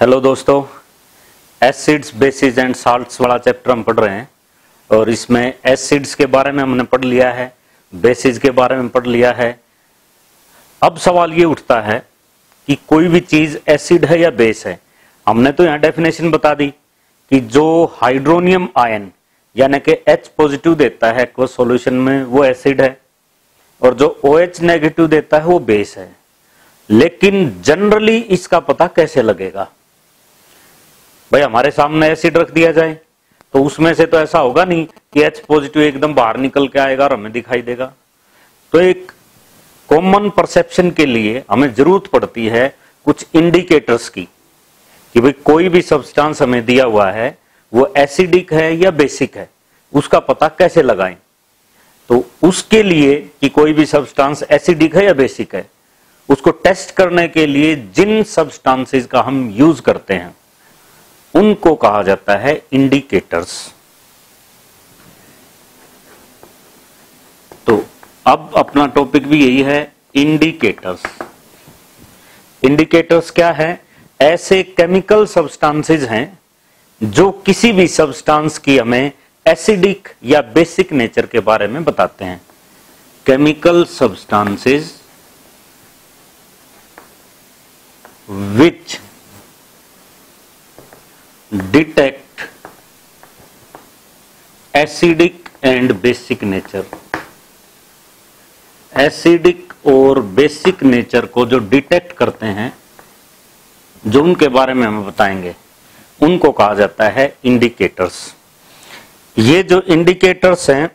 Hello दोस्तों। Acids bases and salts वाला chapter हम पढ़ रहे हैं। और इसमें एसिड्स के बारे में हमने पढ़ लिया है बेसिस के बारे में पढ़ लिया है। अब सवाल ये उठता है कि कोई भी चीज़ एसिड है या बेस है? हमने तो यहाँ डेफिनेशन बता दी कि जो हाइड्रोनियम आयन यानी कि H पॉजिटिव देता है सॉल्यूशन में वो एसिड है, और जो ओ OH नेगेटिव देता है, वो बेस है। लेकिन जनरली इसका पता कैसे लगेगा? भाई, हमारे सामने एसिड रख दिया जाए तो उसमें से तो ऐसा होगा नहीं कि एच पॉजिटिव एकदम बाहर निकल के आएगा और हमें दिखाई देगा। तो एक कॉमन परसेप्शन के लिए हमें ज़रूरत पड़ती है कुछ इंडिकेटर्स की, कि भाई, कोई भी सब्सटेंस हमें दिया हुआ है, वो एसिडिक है या बेसिक है, उसका पता कैसे लगाएँ? तो उसके लिए कि कोई भी सब्सटेंस एसिडिक है या बेसिक है, उसको टेस्ट करने के लिए जिन सब्सटेंसेस का हम यूज़ करते हैं उनको कहा जाता है इंडिकेटर्स तो अब अपना टॉपिक भी यही है इंडिकेटर्स इंडिकेटर्स क्या है? ऐसे केमिकल सब्सटेंसेस हैं जो किसी भी सब्सटेंस की हमें एसिडिक या बेसिक नेचर के बारे में बताते हैं। Chemical substances which detect acidic and basic nature acidic और बेसिक नेचर को जो डिटेक्ट करते हैं, जो उनके बारे में हमें बताएँगे, उनको कहा जाता है इंडिकेटर्स ये जो इंडिकेटर्स हैं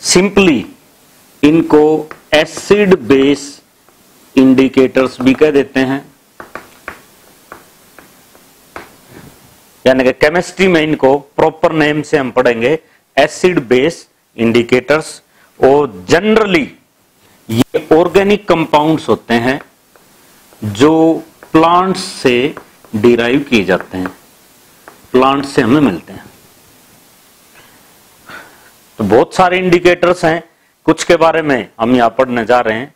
सिंपली इनको एसिड बेस इंडिकेटर्स भी कह देते हैं। यानी कि केमिस्ट्री में इनको प्रॉपर नेम से हम पढ़ेंगे एसिड बेस इंडिकेटर्स और जनरली ये ऑर्गेनिक कंपाउंड्स होते हैं जो प्लांट्स से डिराइव किए जाते हैं। प्लांट से हमें मिलते हैं। तो बहुत सारे इंडिकेटर्स हैं। कुछ के बारे में हम यहाँ पढ़ने जा रहे हैं।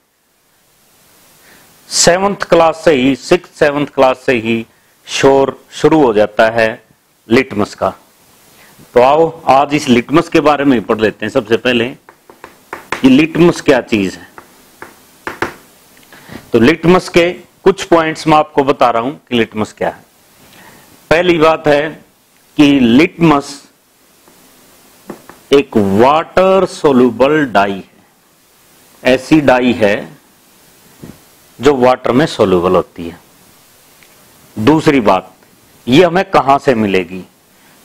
सेवंथ क्लास से ही सिक्स सेवंथ क्लास से ही शोर शुरू हो जाता है। लिटमस का। तो आओ, आज इस लिटमस के बारे में पढ़ लेते हैं सबसे पहले। ये लिटमस क्या चीज़ है? तो लिटमस के कुछ पॉइंट्स मैं आपको बता रहा हूँ कि लिटमस क्या है। पहली बात है कि लिटमस एक वाटर सोलुबल डाई है। ऐसी डाई है जो वाटर में सोलुबल होती है। दूसरी बात ये हमें कहाँ से मिलेगी?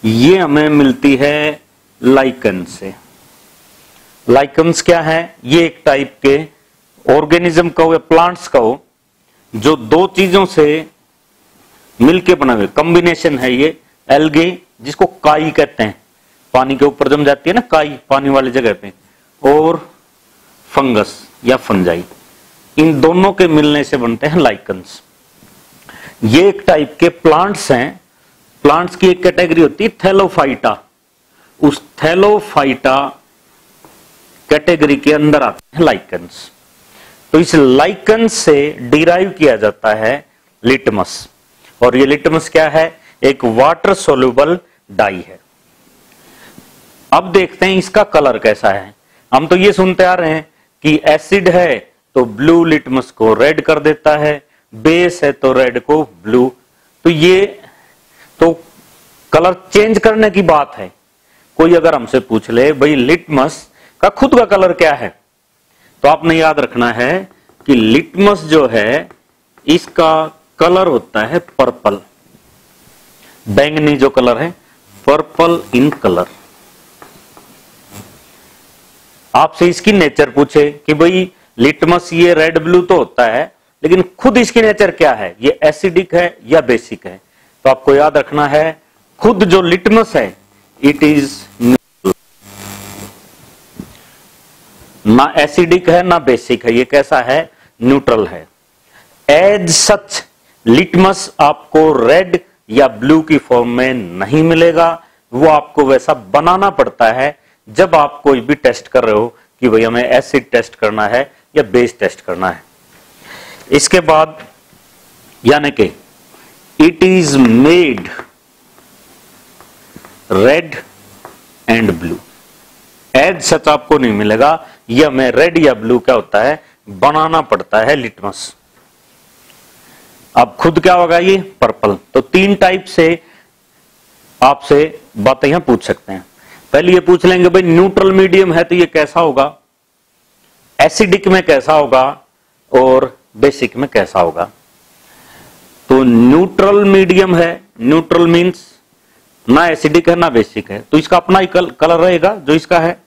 ये हमें मिलती है लाइकन से। लाइकन्स क्या है? ये एक टाइप के ऑर्गेनिज्म का हो या प्लांट्स का हो, जो दो चीज़ों से मिलके बना हुए कॉम्बिनेशन है ये एल्गे जिसको काई कहते हैं। पानी के ऊपर जम जाती है ना काई, पानी वाली जगह पे। और फंगस या फंजाई इन दोनों के मिलने से बनते हैं लाइकन्स ये एक टाइप के प्लांट्स हैं। प्लांट्स की एक कैटेगरी होती है थैलोफाइटा उस थैलोफाइटा कैटेगरी के अंदर आते हैं लाइकन्स तो इस लाइकन से डिराइव किया जाता है लिटमस और ये लिटमस क्या है? एक वाटर सोल्यूबल डाई है। अब देखते हैं इसका कलर कैसा है। हम तो ये सुनते आ रहे हैं कि एसिड है तो ब्लू लिटमस को रेड कर देता है। बेस है तो रेड को ब्लू तो ये तो कलर चेंज करने की बात है। कोई अगर हमसे पूछ ले, भाई लिटमस का खुद का कलर क्या है? तो आपने याद रखना है कि लिटमस जो है, इसका कलर होता है पर्पल बैंगनी जो कलर है पर्पल इन कलर आपसे इसकी नेचर पूछे कि, भाई लिटमस ये रेड ब्लू तो होता है लेकिन खुद इसकी नेचर क्या है? ये एसिडिक है या बेसिक है? तो आपको याद रखना है, खुद जो लिटमस है इट इज़ ना एसिडिक है, ना बेसिक है। ये कैसा है? न्यूट्रल है। एज सच लिटमस आपको रेड या ब्लू की फॉर्म में नहीं मिलेगा। वो आपको वैसा बनाना पड़ता है। जब आप कोई भी टेस्ट कर रहे हो कि भाई हमें एसिड टेस्ट करना है या बेस टेस्ट करना है। इसके बाद, यानी कि it is made red and blue as such आपको नहीं मिलेगा। यह हमें रेड या ब्लू क्या होता है? बनाना पड़ता है लिटमस अब खुद क्या होगा ये? पर्पल तो तीन टाइप से आपसे बातें यहाँ पूछ सकते हैं। पहले ये पूछ लेंगे, भाई न्यूट्रल मीडियम है तो ये कैसा होगा? एसिडिक में कैसा होगा? और बेसिक में कैसा होगा? तो न्यूट्रल मीडियम है न्यूट्रल मींस ना एसिडिक है ना बेसिक है। तो इसका अपना ही कल, कलर रहेगा जो इसका है।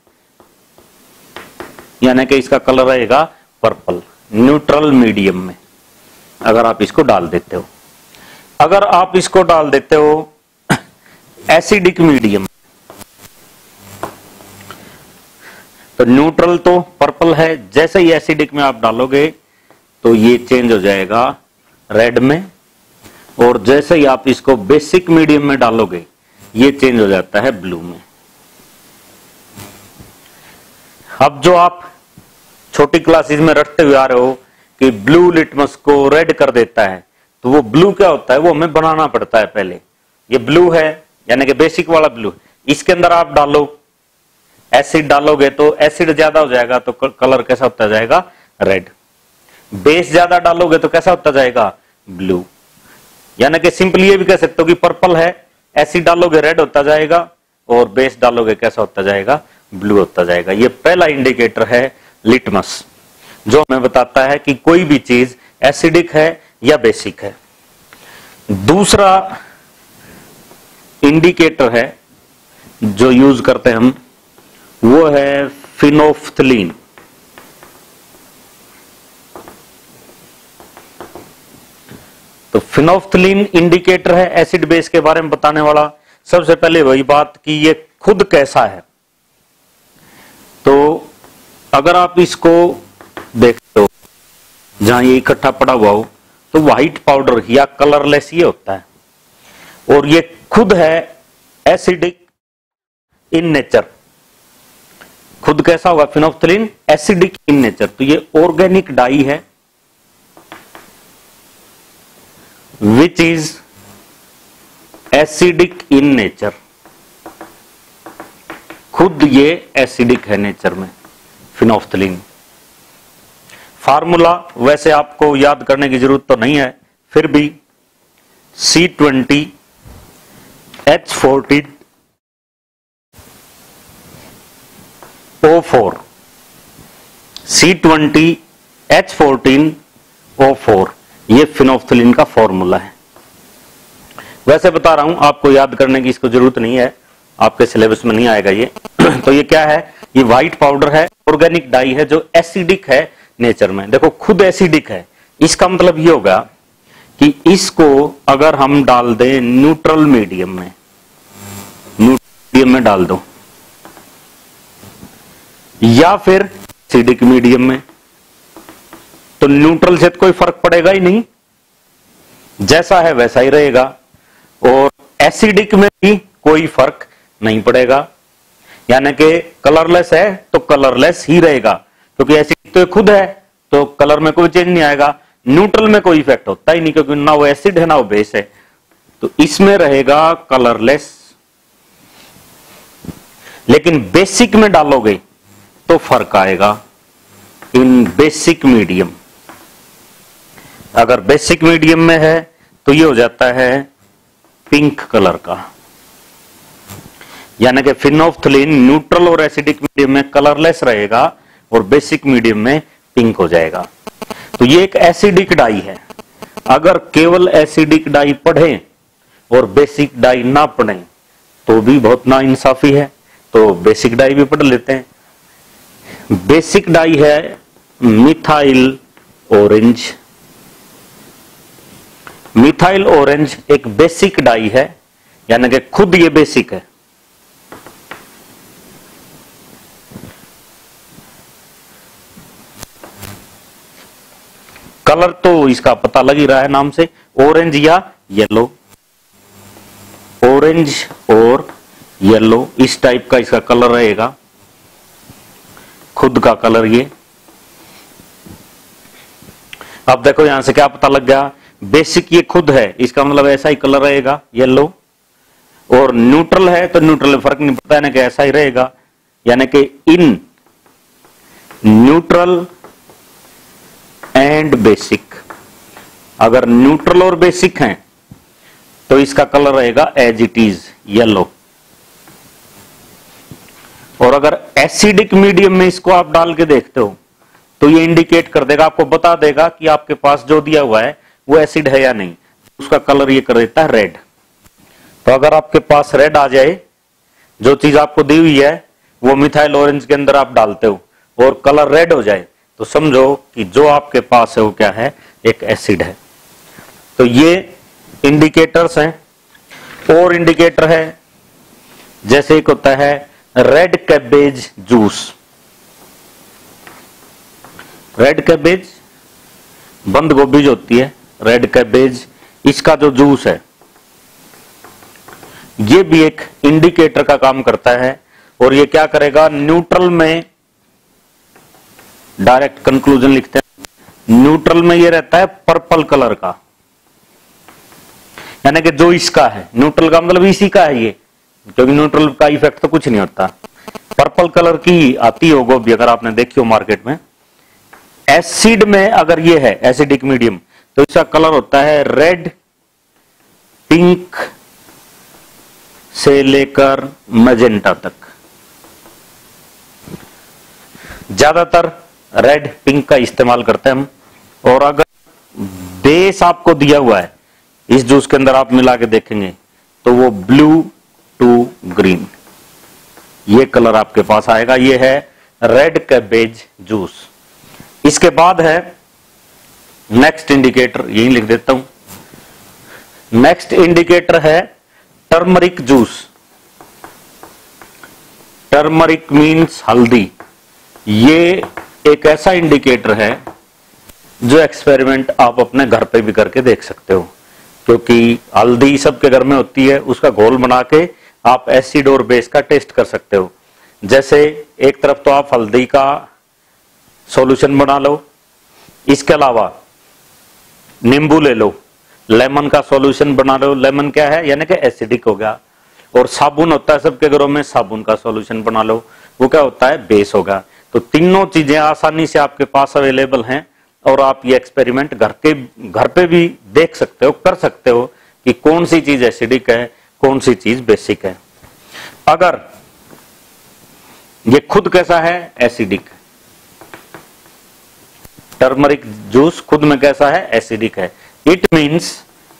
यानी कि इसका कलर रहेगा पर्पल न्यूट्रल मीडियम में। अगर आप इसको डाल देते हो। अगर आप इसको डाल देते हो एसिडिक मीडियम तो न्यूट्रल तो पर्पल है जैसे ही एसिडिक में आप डालोगे तो ये चेंज हो जाएगा रेड में। और जैसे ही आप इसको बेसिक मीडियम में डालोगे, ये चेंज हो जाता है ब्लू में। अब जो आप छोटी क्लासेस में रटते हुए आ रहे हो कि ब्लू लिटमस को रेड कर देता है तो वो ब्लू क्या होता है? वो हमें बनाना पड़ता है पहले। ये ब्लू है, यानी कि बेसिक वाला ब्लू इसके अंदर आप डालो। एसिड डालोगे तो एसिड ज़्यादा हो जाएगा तो कलर कैसा होता जाएगा? रेड बेस ज़्यादा डालोगे तो कैसा होता जाएगा? ब्लू। यानी कि सिंपली ये भी कह सकते हो कि पर्पल है एसिड डालोगे रेड होता जाएगा, और बेस डालोगे कैसा होता जाएगा? ब्लू होता जाएगा। ये पहला इंडिकेटर है लिटमस, जो हमें बताता है कि कोई भी चीज़ एसिडिक है या बेसिक है। दूसरा इंडिकेटर है, जो यूज़ करते हैं हम, वो है फिनोफ्थलीन। तो फिनोफ्थलीन इंडिकेटर है एसिड बेस के बारे में बताने वाला। सबसे पहले वही बात कि ये खुद कैसा है। तो अगर आप इसको देखते हो, जहाँ ये इकट्ठा पड़ा हुआ हो तो व्हाइट पाउडर या कलरलेस ये होता है। और ये खुद है एसिडिक इन नेचर खुद कैसा होगा? फिनोफ्थलिन एसिडिक इन नेचर तो ये ऑर्गेनिक डाई है। Which is acidic in nature खुद ये एसिडिक है नेचर में फिनोफ्थलिन फार्मूला वैसे आपको याद करने की ज़रूरत तो नहीं है, फिर भी C twenty H fourteen O four C twenty H fourteen O four ये फिनोफ्थलिन का फॉर्मूला है। वैसे बता रहा हूँ, आपको याद करने की इसको ज़रूरत नहीं है। आपके सिलेबस में नहीं आएगा ये। तो ये क्या है? ये व्हाइट पाउडर है ऑर्गेनिक डाई है, जो एसिडिक है नेचर में। देखो, खुद एसिडिक है। इसका मतलब ये होगा कि इसको अगर हम डाल दें न्यूट्रल मीडियम में। न्यूट्रल मीडियम में डाल दो। या फिर एसिडिक मीडियम में। तो न्यूट्रल से तो कोई फ़र्क पड़ेगा ही नहीं। जैसा है वैसा ही रहेगा। और एसिडिक में भी कोई फ़र्क नहीं पड़ेगा। यानी कि कलरलेस है तो कलरलेस ही रहेगा। क्योंकि एसिड तो खुद है तो कलर में कोई चेंज नहीं आएगा। न्यूट्रल में कोई इफ़ेक्ट होता ही नहीं, क्योंकि ना वो एसिड है, ना वो बेस है। तो इसमें रहेगा कलरलेस। लेकिन बेसिक में डालोगे तो फ़र्क आएगा। इन बेसिक मीडियम अगर बेसिक मीडियम में है तो ये हो जाता है पिंक कलर का। यानी कि फिनोफ्थलिन न्यूट्रल और एसिडिक मीडियम में कलरलेस रहेगा और बेसिक मीडियम में पिंक हो जाएगा। तो ये एक एसिडिक डाई है। अगर केवल एसिडिक डाई पढ़े और बेसिक डाई ना पढ़े तो भी बहुत ना इंसाफी है। तो बेसिक डाई भी पढ़ लेते हैं। बेसिक डाई है मिथाइल ऑरेंज मिथाइल ऑरेंज एक बेसिक डाई है, यानी कि खुद ये बेसिक है। कलर तो इसका पता लग ही रहा है नाम से ऑरेंज या येलो ऑरेंज और येलो इस टाइप का इसका कलर रहेगा। खुद का कलर ये। अब देखो यहाँ से क्या पता लग गया बेसिक ये खुद है, इसका मतलब ऐसा ही कलर रहेगा येलो और न्यूट्रल है तो न्यूट्रल फ़र्क नहीं पड़ता है ना कि ऐसा ही रहेगा, यानी कि इन न्यूट्रल एंड बेसिक अगर न्यूट्रल और बेसिक हैं तो इसका कलर रहेगा एज इट इज़ येलो और अगर एसिडिक मीडियम में इसको आप डाल के देखते हो तो ये इंडिकेट कर देगा, आपको बता देगा कि आपके पास जो दिया हुआ है वो एसिड है या नहीं? उसका कलर ये कर देता है रेड तो अगर आपके पास रेड आ जाए, जो चीज़ आपको दी हुई है, वो मिथाइल ऑरेंज के अंदर आप डालते हो और कलर रेड हो जाए तो समझो कि जो आपके पास है वो क्या है? एक एसिड है. तो ये इंडिकेटर्स हैं. और इंडिकेटर है, जैसे एक होता है red cabbage juice red cabbage बंद गोभी जो होती है रेड कैबेज इसका जो जूस है, ये भी एक इंडिकेटर का काम करता है और ये क्या करेगा? न्यूट्रल में डायरेक्ट कंक्लूजन लिखते हैं। न्यूट्रल में ये रहता है पर्पल कलर का। यानी कि जो इसका है न्यूट्रल का मतलब इसी का है ये। क्योंकि न्यूट्रल का इफ़ेक्ट तो कुछ नहीं होता। पर्पल कलर की आती हो गोभी अगर आपने देखी हो मार्केट में। एसिड में अगर ये है एसिडिक मीडियम तो इसका कलर होता है रेड, पिंक से लेकर मजेंटा तक। ज़्यादातर रेड, पिंक का इस्तेमाल करते हैं हम। और अगर बेस आपको दिया हुआ है, इस जूस के अंदर आप मिला के देखेंगे तो वो ब्लू टू ग्रीन। ये कलर आपके पास आएगा। ये है रेड कैबेज जूस। इसके बाद है नेक्स्ट इंडिकेटर यही लिख देता हूँ। नेक्स्ट इंडिकेटर है टर्मरिक जूस टर्मरिक मीन्स हल्दी। ये एक ऐसा इंडिकेटर है जो एक्सपेरिमेंट आप अपने घर पे भी करके देख सकते हो। क्योंकि हल्दी सबके घर में होती है, उसका घोल बना के आप एसिड और बेस का टेस्ट कर सकते हो। जैसे एक तरफ़ तो आप हल्दी का सॉल्यूशन बना लो। इसके अलावा नींबू ले लो, लेमन का सॉल्यूशन बना लो। लेमन क्या है? यानी कि एसिडिक हो गया और साबुन होता है सबके घरों में, साबुन का सॉल्यूशन बना लो। वो क्या होता है? बेस होगा। तो तीनों चीज़ें आसानी से आपके पास अवेलेबल हैं और आप ये एक्सपेरिमेंट घर के, घर पे भी देख सकते हो, कर सकते हो कि कौन सी चीज़ एसिडिक है, कौन सी चीज़ बेसिक है। अगर ये खुद कैसा है? एसिडिक टर्मरिक जूस खुद में कैसा है? एसिडिक है। इट मींस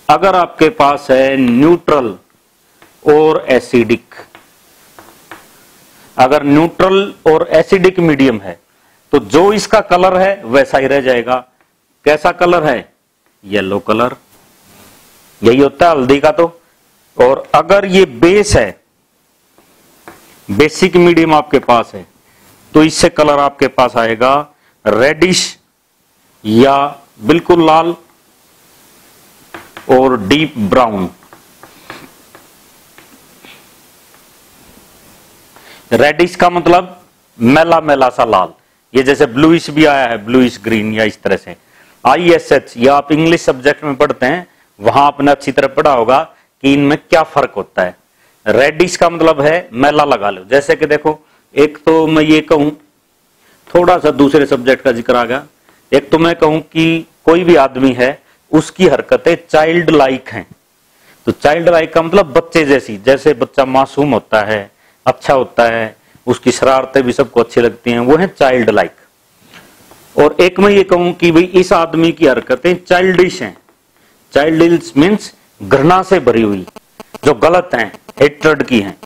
अगर आपके पास है न्यूट्रल और एसिडिक अगर न्यूट्रल और एसिडिक मीडियम है तो जो इसका कलर है, वैसा ही रह जाएगा। कैसा कलर है? येलो कलर यही होता है हल्दी का तो। और अगर ये बेस है बेसिक मीडियम आपके पास है तो इससे कलर आपके पास आएगा रेडिश या बिल्कुल लाल और डीप ब्राउन। रेडिश का मतलब मेला मेला सा लाल। ये जैसे ब्लूइश भी आया है ब्लूइश ग्रीन या इस तरह से। आई एस एच या आप इंग्लिश सब्जेक्ट में पढ़ते हैं, वहाँ आपने अच्छी तरह पढ़ा होगा कि इनमें क्या फ़र्क होता है। रेडिश का मतलब है मेला लगा लो। जैसे कि देखो, एक तो मैं ये कहूँ, थोड़ा सा दूसरे सब्जेक्ट का ज़िक्र आ गया। एक तो मैं कहूँ कि कोई भी आदमी है, उसकी हरकतें चाइल्ड लाइक हैं। तो चाइल्ड लाइक का मतलब बच्चे जैसी, जैसे बच्चा मासूम होता है अच्छा होता है, उसकी शरारतें भी सबको अच्छी लगती हैं, वो है चाइल्ड लाइक और एक मैं ये कहूँ कि भाई, इस आदमी की हरकतें चाइल्डिश हैं। चाइल्डिश मीन्स घृणा से भरी हुई, जो गलत हैं हेट्रेड की हैं।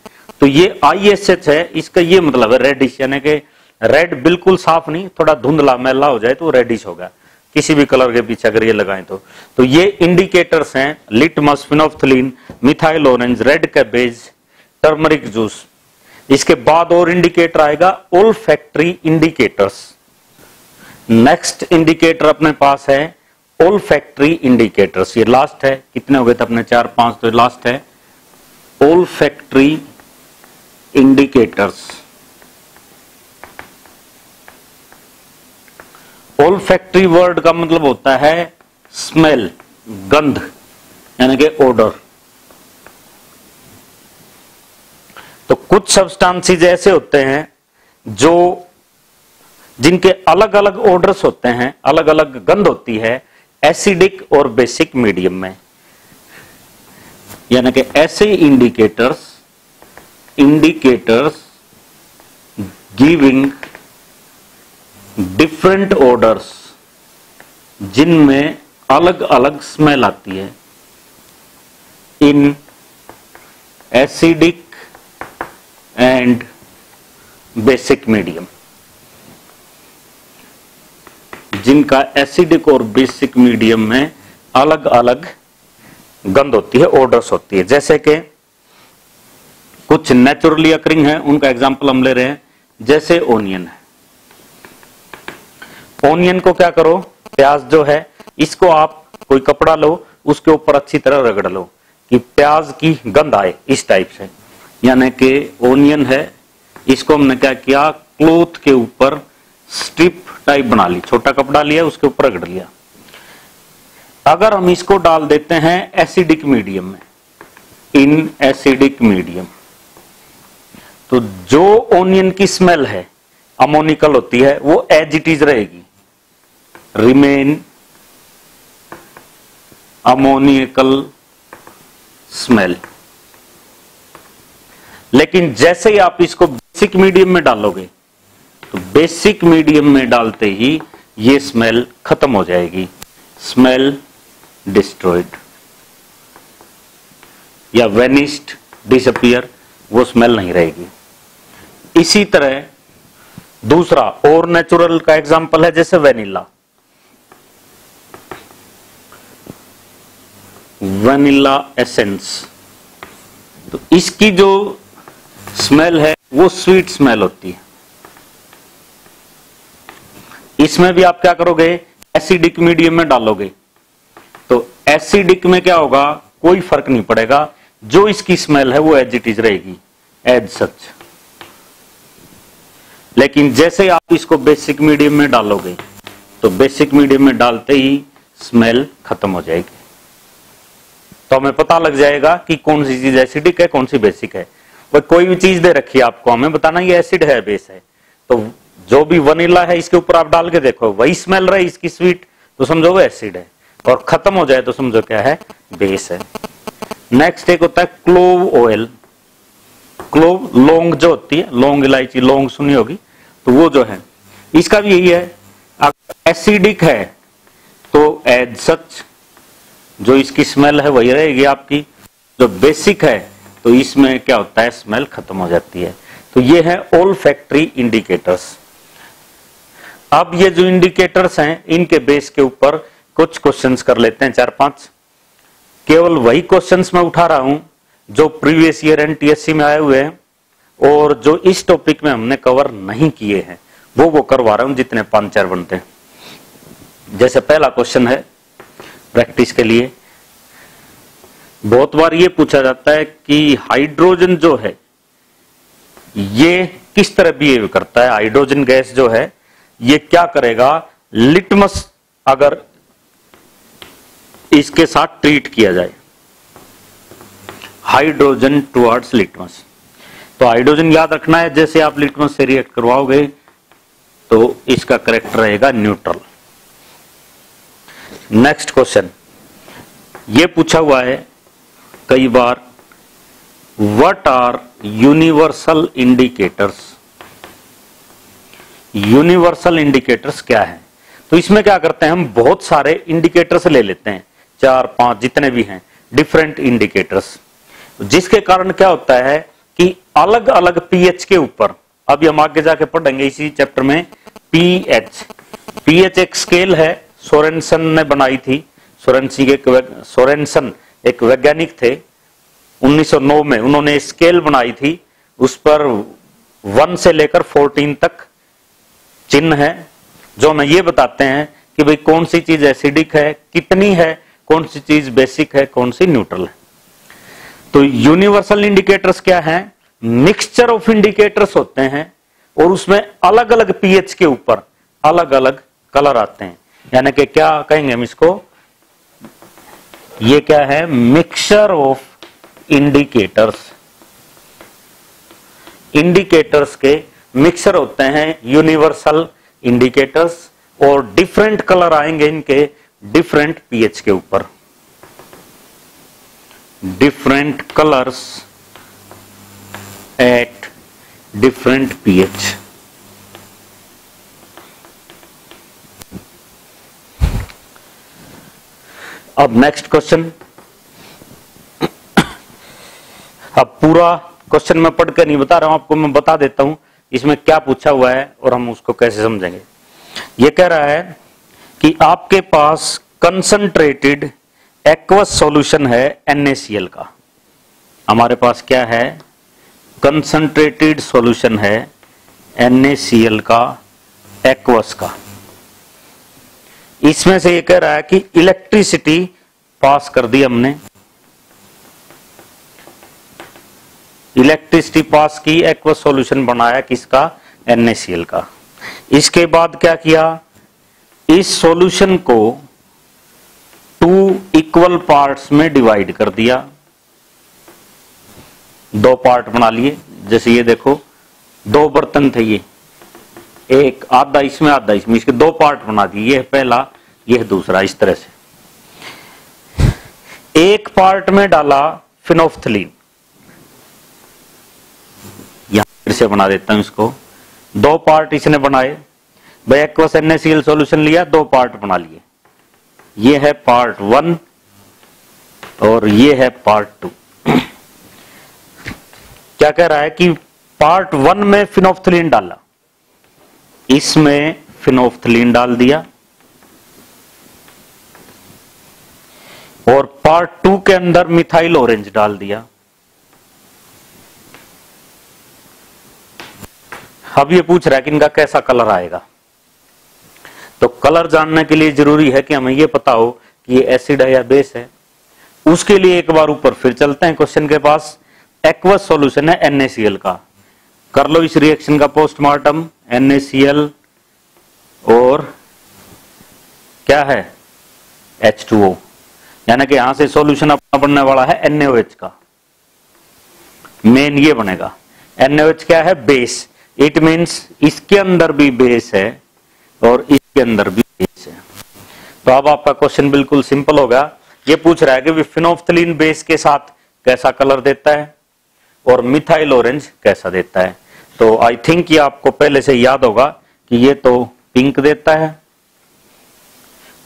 तो ये आई है, इसका ये मतलब है रेडिश यानी कि रेड बिल्कुल साफ़ नहीं, थोड़ा धुंधला मैला हो जाए तो रेडिश होगा। किसी भी कलर के पीछे अगर ये लगाएँ तो। तो ये इंडिकेटर्स हैं litmus phenolphthalein methyl orange red cabbage turmeric juice इसके बाद और इंडिकेटर आएगा ओल फैक्ट्री इंडिकेटर्स नेक्स्ट इंडिकेटर अपने पास है ओल फैक्ट्री इंडिकेटर्स ये लास्ट है, कितने हो गए थे अपने चार, पाँच तो लास्ट है। Olfactory indicators olfactory word का मतलब होता है स्मेल गंध, यानी कि ओडर तो कुछ सब्सटेंसेस ऐसे होते हैं जो जिनके अलग अलग ऑर्डर्स होते हैं अलग अलग गंध होती है एसिडिक और बेसिक मीडियम में. यानी कि ऐसे indicators indicators giving different odours जिनमें अलग अलग स्मेल आती है। In acidic and basic medium जिनका एसिडिक और बेसिक मीडियम में अलग अलग गंध होती है ऑर्डर्स होती है। जैसे कि कुछ नेचुरली अकरिंग है, उनका एग्जांपल हम ले रहे हैं। जैसे ओनियन है। ओनियन को क्या करो? प्याज जो है, इसको आप कोई कपड़ा लो, उसके ऊपर अच्छी तरह रगड़ लो कि प्याज की गंध आए इस टाइप से। यानी कि ओनियन है, इसको हमने क्या किया? क्लोथ के ऊपर स्ट्रिप टाइप बना ली, छोटा कपड़ा लिया, उसके ऊपर रगड़ लिया। अगर हम इसको डाल देते हैं एसिडिक मीडियम में इन एसिडिक मीडियम तो जो ओनियन की स्मेल है अमोनिकल होती है, वो एज इट इज़ रहेगी। रिमेन अमोनिकल स्मेल लेकिन जैसे ही आप इसको बेसिक मीडियम में डालोगे तो बेसिक मीडियम में डालते ही ये स्मेल खत्म हो जाएगी। स्मेल डिस्ट्रॉयड या वेनिस्ड डिसअपियर वो स्मेल नहीं रहेगी। इसी तरह दूसरा और नेचुरल का एग्जांपल है, जैसे वेनिला वेनिला एसेंस। तो इसकी जो स्मेल है, वो स्वीट स्मेल होती है। इसमें भी आप क्या करोगे? एसिडिक मीडियम में डालोगे। तो एसिडिक में क्या होगा? कोई फ़र्क नहीं पड़ेगा। जो इसकी स्मेल है, वो एज इट इज़ रहेगी। एज सच लेकिन जैसे आप इसको बेसिक मीडियम में डालोगे तो बेसिक मीडियम में डालते ही स्मेल खत्म हो जाएगी। तो हमें पता लग जाएगा कि कौन सी चीज़ एसिडिक है, कौन सी बेसिक है। वह कोई भी चीज़ दे रखी है आपको, हमें बताना ये एसिड है बेस है। तो जो भी वनीला है, इसके ऊपर आप डाल के देखो, वही स्मेल रहे, इसकी स्वीट तो समझो वो एसिड है। और खत्म हो जाए तो समझो क्या है बेस है। नेक्स्ट एक होता है क्लोव ऑयल क्लोव लौंग जो होती है लौंग इलायची लौंग सुनी होगी तो वो जो है, इसका भी यही है। एसिडिक है तो एज सच जो इसकी स्मेल है, वही रहेगी आपकी। जो बेसिक है तो इसमें क्या होता है स्मेल खत्म हो जाती है। तो ये है ऑल फैक्ट्री इंडिकेटर्स अब ये जो इंडिकेटर्स हैं, इनके बेस के ऊपर कुछ क्वेश्चंस कर लेते हैं, चार पाँच। केवल वही क्वेश्चंस मैं उठा रहा हूँ, जो प्रीवियस ईयर एनटीएससी में आए हुए हैं, और जो इस टॉपिक में हमने कवर नहीं किए हैं, वो वो करवा रहा हूँ, जितने पाँच, चार बनते हैं। जैसे पहला क्वेश्चन है प्रैक्टिस के लिए। बहुत बार ये पूछा जाता है कि हाइड्रोजन जो है, ये किस तरह बिहेव करता है? हाइड्रोजन गैस जो है, ये क्या करेगा? लिटमस अगर इसके साथ ट्रीट किया जाए। हाइड्रोजन टुवर्ड्स लिटमस तो हाइड्रोजन याद रखना है, जैसे आप लिटमस से रिएक्ट करवाओगे तो इसका करेक्टर रहेगा न्यूट्रल नेक्स्ट क्वेश्चन ये पूछा हुआ है कई बार what are universal indicators universal indicators क्या है? तो इसमें क्या करते हैं हम? बहुत सारे इंडिकेटर्स ले लेते हैं। चार, पाँच जितने भी हैं डिफरेंट इंडिकेटर्स जिसके कारण क्या होता है कि अलग अलग पीएच के ऊपर, अभी हम आगे जाके पढ़ेंगे इसी चैप्टर में पीएच पीएच एक स्केल है सोरेनसन ने बनाई थी। सोरेनसी एक सोरेनसन एक वैज्ञानिक थे। 1909 में उन्होंने स्केल बनाई थी। उस पर वन से लेकर फोर्टीन तक चिन्ह है, जो हमें ये बताते हैं कि भाई कौन सी चीज़ एसिडिक है, कितनी है, कौन सी चीज़ बेसिक है, कौन सी न्यूट्रल है। तो यूनिवर्सल इंडिकेटर्स क्या है? मिक्सचर ऑफ़ इंडिकेटर्स होते हैं और उसमें अलग अलग पीएच के ऊपर अलग अलग कलर आते हैं। यानी कि क्या कहेंगे हम इसको? ये क्या है? मिक्सचर ऑफ़ इंडिकेटर्स इंडिकेटर्स के मिक्सर होते हैं यूनिवर्सल इंडिकेटर्स और डिफरेंट कलर आएँगे इनके डिफरेंट पीएच के ऊपर. Different colours at different pH अब नेक्स्ट क्वेश्चन अब पूरा क्वेश्चन मैं पढ़ कर नहीं बता रहा हूँ, आपको मैं बता देता हूँ, इसमें क्या पूछा हुआ है और हम उसको कैसे समझेंगे। ये कह रहा है कि आपके पास कंसंट्रेटेड एक्वस सॉल्यूशन है NaCl का। हमारे पास क्या है? कंसंट्रेटेड सॉल्यूशन है NaCl का एक्वस का। इसमें से ये कह रहा है कि इलेक्ट्रिसिटी पास कर दी हमने। इलेक्ट्रिसिटी पास की एक्वस सॉल्यूशन बनाया किसका? NaCl का। इसके बाद क्या किया? इस सॉल्यूशन को टू इक्वल पार्ट्स में डिवाइड कर दिया। दो पार्ट बना लिए। जैसे ये देखो, दो बर्तन थे ये। एक आधा इसमें आधा इसमें, इसके दो पार्ट बना दिए। यह पहला, यह दूसरा, इस तरह से। एक पार्ट में डाला फिनोफ्थलीन यहाँ फिर से बना देता हूँ इसको। दो पार्ट इसने बनाए भाई एक्वस एनएसीएल सॉल्यूशन लिया, दो पार्ट बना लिए। ये है पार्ट वन और ये है पार्ट टू क्या कह रहा है कि पार्ट वन में फिनोफ्थलीन डाला? इसमें फिनोफ्थलीन डाल दिया। और पार्ट टू के अंदर मिथाइल ऑरेंज डाल दिया। अब ये पूछ रहा है कि इनका कैसा कलर आएगा। तो कलर जानने के लिए ज़रूरी है कि हमें ये पता हो कि ये एसिड है या बेस है। उसके लिए एक बार ऊपर फिर चलते हैं क्वेश्चन के पास। एक्वस सॉल्यूशन है एनएसीएल का। कर लो इस रिएक्शन का पोस्टमार्टम NaCl और क्या है? H2O यानी कि यहाँ से सॉल्यूशन अपना बनने वाला है NaOH का। मेन ये बनेगा। NaOH क्या है? बेस इट मींस इसके अंदर भी बेस है और इसके अंदर भी बेस है। तो अब आपका क्वेश्चन बिल्कुल सिंपल होगा ये पूछ रहा है कि फिनोफ्थलीन बेस के साथ कैसा कलर देता है और मिथाइल ऑरेंज कैसा देता है। तो आई थिंक ये आपको पहले से याद होगा कि ये तो पिंक देता है।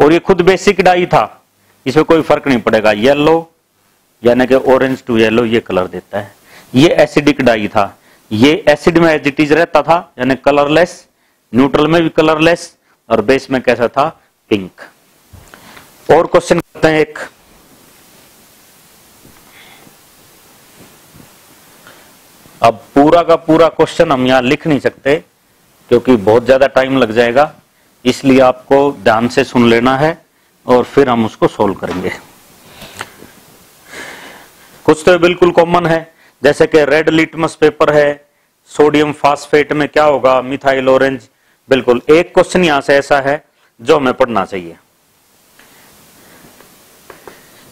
और ये खुद बेसिक डाई था। इसमें कोई फ़र्क नहीं पड़ेगा। येलो यानी कि ऑरेंज टू येलो ये कलर देता है। ये एसिडिक डाई था। ये एसिड में एज इट इज़ रहता था, यानी कलरलेस न्यूट्रल में भी कलरलेस और बेस में कैसा था? पिंक और क्वेश्चन करते हैं एक अब पूरा का पूरा क्वेश्चन हम यहाँ लिख नहीं सकते, क्योंकि बहुत ज़्यादा टाइम लग जाएगा। इसलिए आपको ध्यान से सुन लेना है और फिर हम उसको सोल्व करेंगे। कुछ तो बिल्कुल कॉमन है, जैसे कि रेड लिटमस पेपर है सोडियम फास्फेट में क्या होगा मिथाइल ऑरेंज बिल्कुल एक क्वेश्चन यहाँ से ऐसा है जो हमें पढ़ना चाहिए।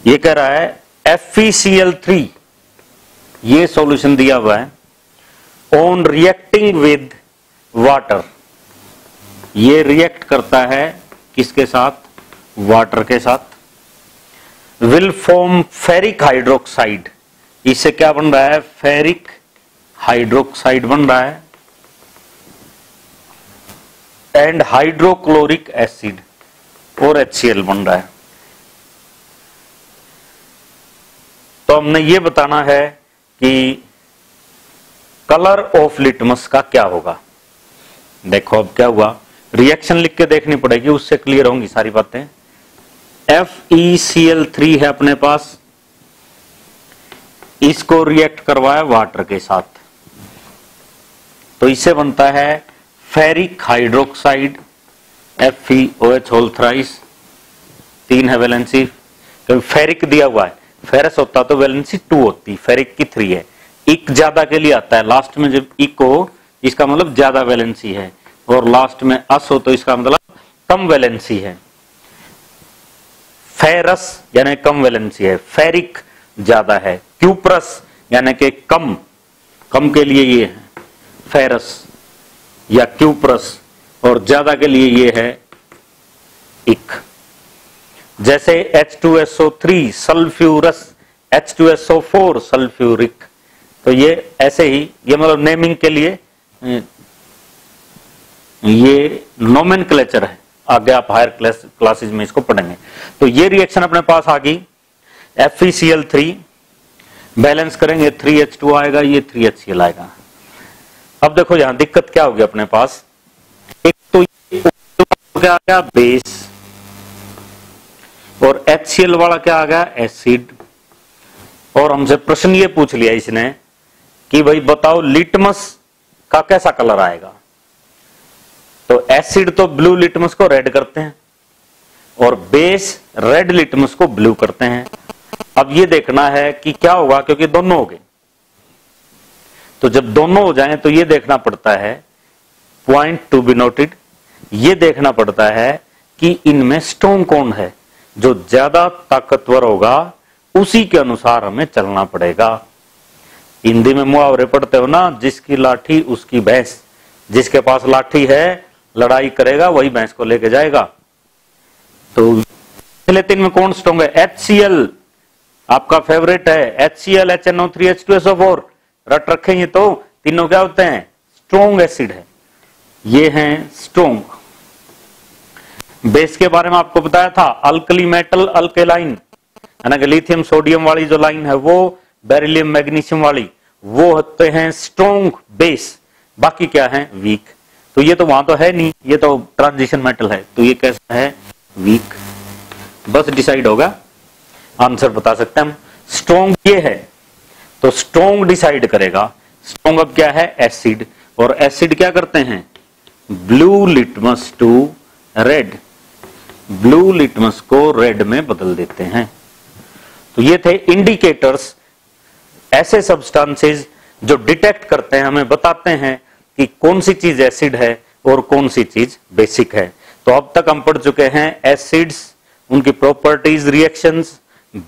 ये कह रहा है FeCl3 ये सॉल्यूशन दिया हुआ है। ऑन रिएक्टिंग विद वाटर ये रिएक्ट करता है किसके साथ? वाटर के साथ. विल फॉर्म फेरिक हाइड्रोक्साइड इससे क्या बन रहा है? फेरिक हाइड्रोक्साइड बन रहा है. एंड हाइड्रोक्लोरिक एसिड और एच बन रहा है. तो हमने ये बताना है कि कलर ऑफ़ लिटमस का क्या होगा? देखो अब क्या हुआ। रिएक्शन लिख के देखनी पड़ेगी, उससे क्लियर होंगी सारी बातें। F E C L three है अपने पास। इसको रिएक्ट करवाया वाटर के साथ। तो इससे बनता है ferric hydroxide F E O H whole thrice तीन है वैलेंसी क्योंकि फेरिक दिया हुआ है। फेरस होता तो वैलेंसी टू होती। फेरिक की थ्री है। इक ज़्यादा के लिए आता है। लास्ट में जब इक हो, इसका मतलब ज़्यादा वैलेंसी है। और लास्ट में अस हो तो इसका मतलब कम वैलेंसी है। फेरस यानी कम वैलेंसी है। फेरिक ज़्यादा है। क्यूप्रस यानी कि कम। कम के लिए ये है। फेरस या क्यूप्रस और ज़्यादा के लिए ये है इक जैसे H2SO3 सल्फ्यूरस H2SO4 सल्फ्यूरिक तो ये ऐसे ही, ये मतलब नेमिंग के लिए ये नोमेन है। आगे आप हायर क्लास क्लासेज में इसको पढ़ेंगे। तो ये रिएक्शन अपने पास आ गई। एफ़ थ्री बैलेंस करेंगे थ्री एच टू आएगा, ये थ्री एच सी एल आएगा। अब देखो यहाँ दिक्कत क्या होगी अपने पास। एक तो क्या आ गया बेस और एच वाला क्या आ गया? एसिड और हमसे प्रश्न ये पूछ लिया इसने कि भाई बताओ लिटमस का कैसा कलर आएगा? तो एसिड तो ब्लू लिटमस को रेड करते हैं और बेस रेड लिटमस को ब्लू करते हैं। अब ये देखना है कि क्या होगा, क्योंकि दोनों हो गए। तो जब दोनों हो जाएँ तो ये देखना पड़ता है पॉइंट टू बी नोटेड ये देखना पड़ता है कि इनमें स्टोन कौन है, जो ज़्यादा ताकतवर होगा, उसी के अनुसार हमें चलना पड़ेगा। हिंदी में मुहावरे पढ़ते हो ना, जिसकी लाठी उसकी भैंस। जिसके पास लाठी है, लड़ाई करेगा, वही भैंस को लेके जाएगा। तो पहले तीन में कौन स्ट्रोंग है? एच सी एल आपका फेवरेट है। H C L H N O three H two S O four रट रखेंगे तो। तीनों क्या होते हैं? स्ट्रोंग एसिड है। ये हैं स्ट्रोंग बेस के बारे में आपको बताया था। अल्कली मेटल अल्केलाइन है ना लिथियम सोडियम वाली जो लाइन है वो बेरिलियम मैग्नीशियम वाली, वो होते हैं स्ट्रोंग बेस बाकी क्या है? वीक तो ये तो वहाँ तो है नहीं, ये तो ट्रांजिशन मेटल है तो ये कैसा है? वीक बस डिसाइड होगा। आंसर बता सकते हैं हम। स्ट्रोंग ये है तो स्ट्रोंग डिसाइड करेगा। स्ट्रोंग अब क्या है? एसिड और एसिड क्या करते हैं? Blue litmus to red blue litmus को रेड में बदल देते हैं। तो ये थे इंडिकेटर्स ऐसे सब्सटेंसेस जो डिटेक्ट करते हैं, हमें बताते हैं कि कौन सी चीज़ एसिड है और कौन सी चीज़ बेसिक है। तो अब तक हम पढ़ चुके हैं एसिड्स उनकी प्रॉपर्टीज़ रिएक्शंस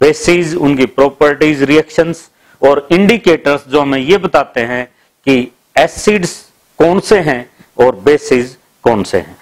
बेसिस उनकी प्रॉपर्टीज़ रिएक्शंस और इंडिकेटर्स जो हमें ये बताते हैं कि एसिड्स कौन से हैं और बेसिस कौन से हैं।